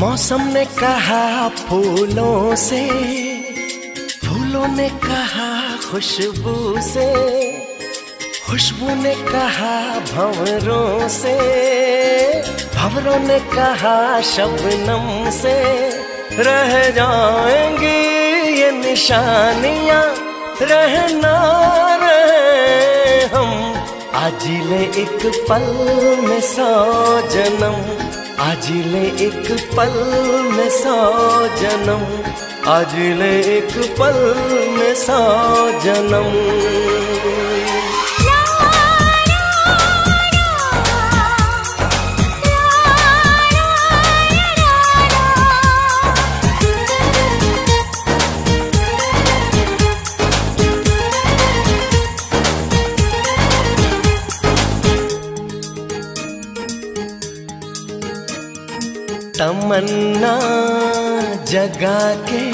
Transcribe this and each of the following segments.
मौसम ने कहा फूलों से, फूलों ने कहा खुशबू से, खुशबू ने कहा भंवरों से, भंवरों ने कहा शबनम से, रह जाएँगी ये निशानियाँ, रहना रहे हम, आज ले एक पल में सौ जन्म आज ले एक पल में सौ जन्म आज ले एक पल में सौ जन्म। तमन्ना जगा के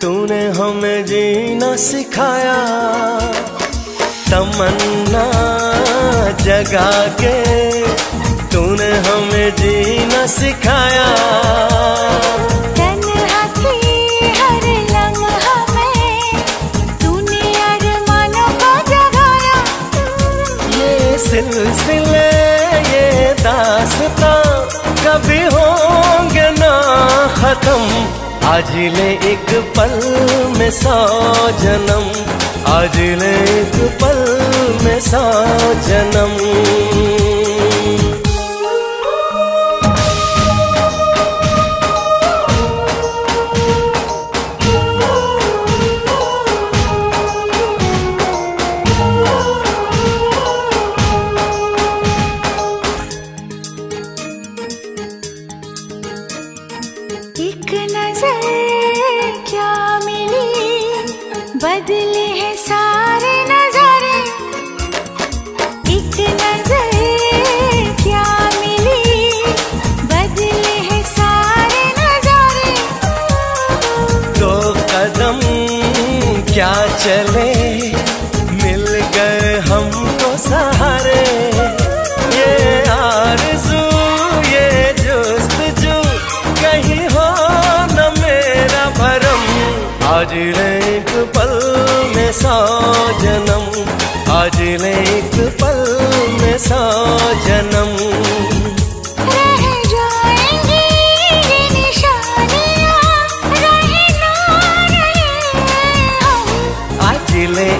तूने हमें जीना सिखाया। तमन्ना जगा के तूने हमें जीना सिखाया। सिलसिले ये दासता कभी खत्म। आज ले एक पल में सा जन्म। आज ले एक पल में सा जन्म। एक नज़र क्या मिली? बदले हैं सारे नजारे। एक नज़र क्या मिली? बदले हैं सारे नजारे। दो कदम क्या चले? मिल गए हमको सहारे। एक पल में सा जन्म आज एक पल में सा जन्म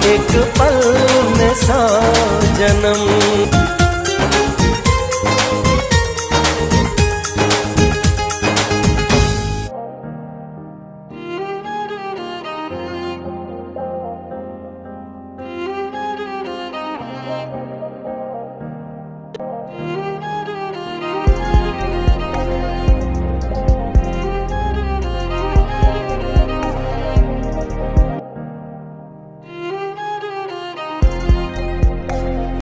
एक पल में सा जन्म